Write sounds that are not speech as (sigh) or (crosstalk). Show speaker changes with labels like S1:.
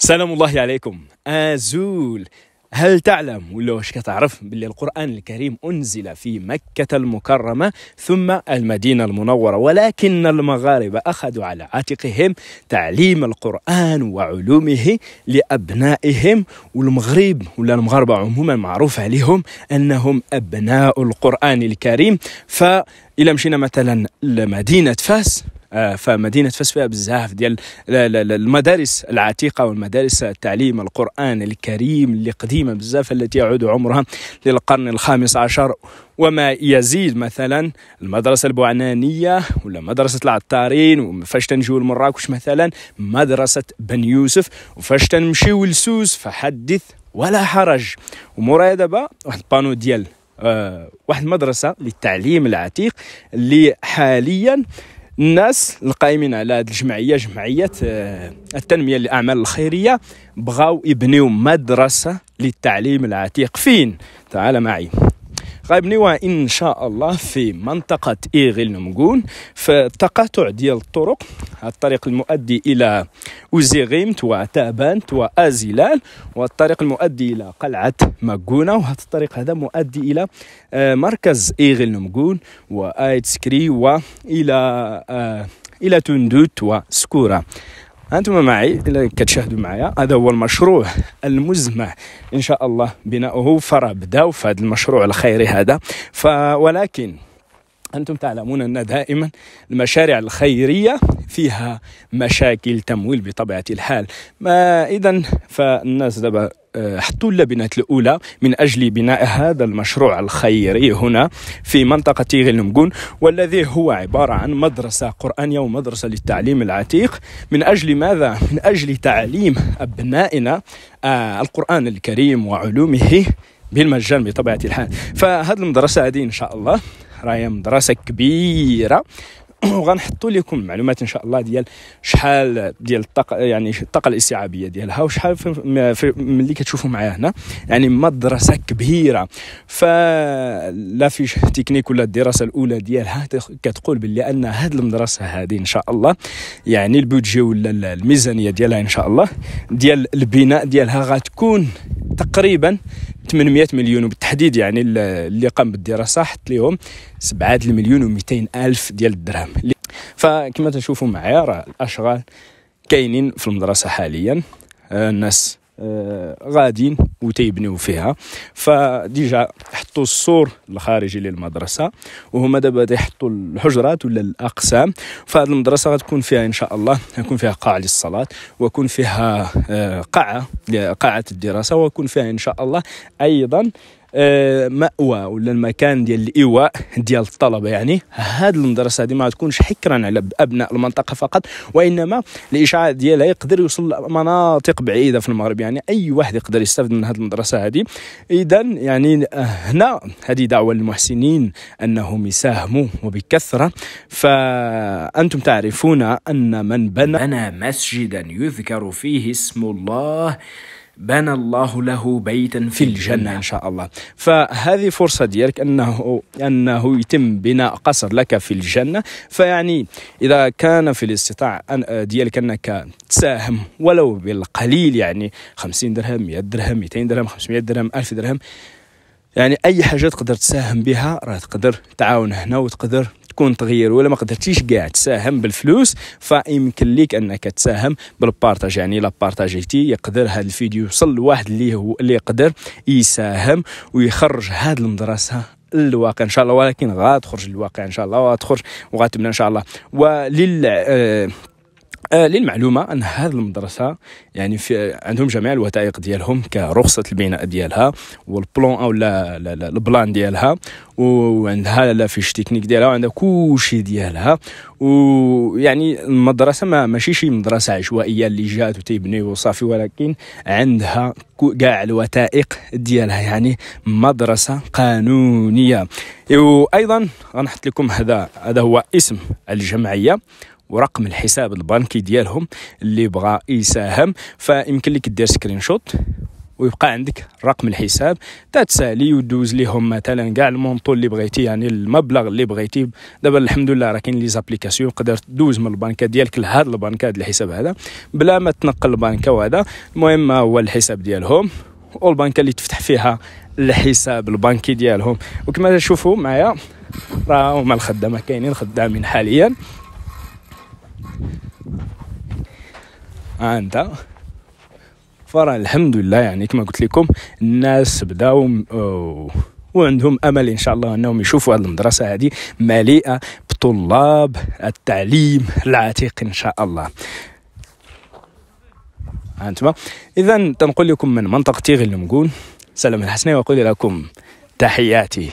S1: سلام الله عليكم. أزول هل تعلم ولا واش كتعرف باللي القرآن الكريم أنزل في مكة المكرمة ثم المدينة المنورة ولكن المغاربة أخذوا على عاتقهم تعليم القرآن وعلومه لأبنائهم والمغرب ولا المغاربة عموما معروف عليهم أنهم أبناء القرآن الكريم. فإلى مشينا مثلا لمدينة فاس. فمدينة فاس فيها بزاف ديال المدارس العتيقة والمدارس التعليم القرآن الكريم اللي قديمة بزاف التي يعود عمرها للقرن الخامس عشر. وما يزيد مثلا المدرسة البوعنانيه ولا مدرسة العطارين وفاش تنجيو لمراكش مثلا مدرسة بن يوسف وفاش تنمشيو لسوس فحدث ولا حرج. ومورايا دابا واحد البانو ديال آه واحد المدرسة للتعليم العتيق اللي حاليا الناس القائمين على هذه الجمعية جمعية آه، التنمية للأعمال الخيرية بغاو يبنيو مدرسة للتعليم العتيق. فين؟ تعال معي. غيبنيوها إن شاء الله في منطقة إيغيل نمكون في تقاطع ديال الطرق الطريق المؤدي إلى وزيغيمت وتابانت وازلال والطريق المؤدي إلى قلعة ماكونا. وهذا الطريق هذا مؤدي إلى آه، مركز ايغيل نمكون وايتسكري والى آه، إلى تندوت وسكورا أنتم معي إلا كتشاهدوا معايا هذا هو المشروع المزمع إن شاء الله بناؤه فرا بداو في هذا المشروع الخيري هذا. فولكن أنتم تعلمون أن دائما المشاريع الخيرية فيها مشاكل تمويل بطبيعة الحال. ما إذا فالناس دابا حطوا اللبنات الأولى من أجل بناء هذا المشروع الخيري هنا في منطقة غلمقون والذي هو عبارة عن مدرسة قرآنية ومدرسة للتعليم العتيق. من أجل ماذا؟ من أجل تعليم أبنائنا آه، القرآن الكريم وعلومه بالمجان بطبيعة الحال. فهذه المدرسة هذه إن شاء الله راهي مدرسة كبيرة. (clears throat) وغنحطوا لكم معلومات إن شاء الله ديال شحال ديال الطاقة يعني الطاقة الاستيعابيه ديالها وشحال في ملي كتشوفوا معايا هنا. يعني مدرسة كبيرة. فلا في تكنيك ولا الدراسة الأولى ديالها كتقول باللي أن هذه المدرسة هذه إن شاء الله يعني البودجي ولا الميزانية ديالها إن شاء الله ديال البناء ديالها غتكون تقريبا 800 مليون وبالتحديد يعني اللي قام بالدراسة حط لهم 7 المليون و200 ألف ديال الدرهم. فكما تشوفوا معايا راه الأشغال كاينين في المدرسة حاليا. آه، الناس غادين وتيبنيو فيها. فديجا حطوا السور الخارجي للمدرسة وهما دابا يحطوا الحجرات ولا الأقسام. فهذه المدرسة غتكون فيها إن شاء الله يكون فيها قاعة للصلاة ويكون فيها آه، قاعة قاعة الدراسة ويكون فيها إن شاء الله أيضا آه، مأوى ولا المكان ديال الإيواء ديال الطلبة يعني. هذه المدرسة هذه ما تكونش حكرا على أبناء المنطقة فقط وإنما الإشعاع ديالها يقدر يوصل لمناطق بعيدة في المغرب يعني. أي واحد يقدر يستافد من هذه المدرسة هذه إذا يعني هنا هذه دعوة للمحسنين أنهم يساهموا وبكثرة. فأنتم تعرفون أن من بنى مسجدا يذكر فيه اسم الله. بنى الله له بيتا في الجنة. إن شاء الله. فهذه فرصة ديالك أنه أنه يتم بناء قصر لك في الجنة. فيعني إذا كان في الاستطاع ديالك أنك تساهم ولو بالقليل يعني 50 درهم 100 درهم 200 درهم 500 درهم 1000 درهم يعني أي حاجة تقدر تساهم بها راه تقدر تعاون هنا وتقدر تكون تغيير ولا ما قدرتيش كاع تساهم بالفلوس فيمكن لك أنك تساهم بال partage. يعني إلا بارتاجيتي يقدر هذا الفيديو يوصل لواحد اللي هو اللي يقدر يساهم ويخرج هذه المدرسة الواقع إن شاء الله. ولكن غتخرج للواقع إن شاء الله وغتخرج وغتبنى إن شاء الله. ولل آه للمعلومة أن هذه المدرسة يعني في عندهم جميع الوثائق ديالهم كرخصة البناء ديالها وال plan أو لا, لا, لا ال plan ديالها. وعندها la fiche technique ديالها وعندها كلشي ديالها. ويعني المدرسة ما ماشي شي مدرسة عشوائية اللي جات وتيبني وصافي ولكن عندها كاع الوثائق ديالها يعني مدرسة قانونية. وأيضا غنحط لكم هذا هذا هو اسم الجمعية. ورقم الحساب البنكي ديالهم اللي بغى يساهم. فيمكن لك دير screenshot ويبقى عندك رقم الحساب. تتسالي ودوز ليهم مثلا كاع ال montant اللي بغيتي يعني المبلغ اللي بغيتي. دابا الحمد لله راه كاين les applications تقدر دوز من البنكة ديالك لهاد البنكة هاد الحساب هذا. بلا ما تنقل البنكة وهذا المهم هو الحساب ديالهم؟ والبنكه اللي تفتح فيها الحساب البنكي ديالهم. وكما تشوفوا معايا راه هما الخدامة كاينين خدامين حاليا. أنت؟ فرا الحمد لله يعني كما قلت لكم الناس بداو وعندهم أمل إن شاء الله أنهم يشوفوا هذه المدرسة هذه مليئة بطلاب التعليم العتيق إن شاء الله. أنتم؟ إذا تنقول لكم من منطقة تيغي المقول سلام الحسني وأقول لكم تحياتي.